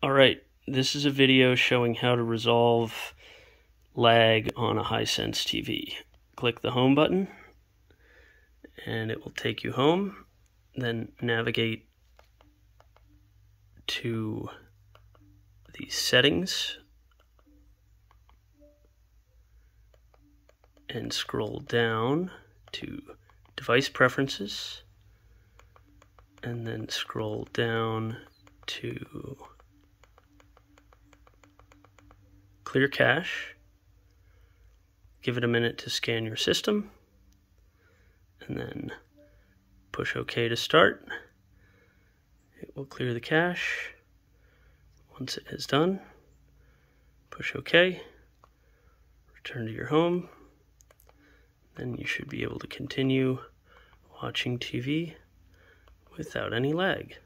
Alright, this is a video showing how to resolve lag on a Hisense TV. Click the home button and it will take you home. Then navigate to the settings and scroll down to device preferences and then scroll down to clear cache, give it a minute to scan your system, and then push OK to start. It will clear the cache. Once it has done, push OK, return to your home, then you should be able to continue watching TV without any lag.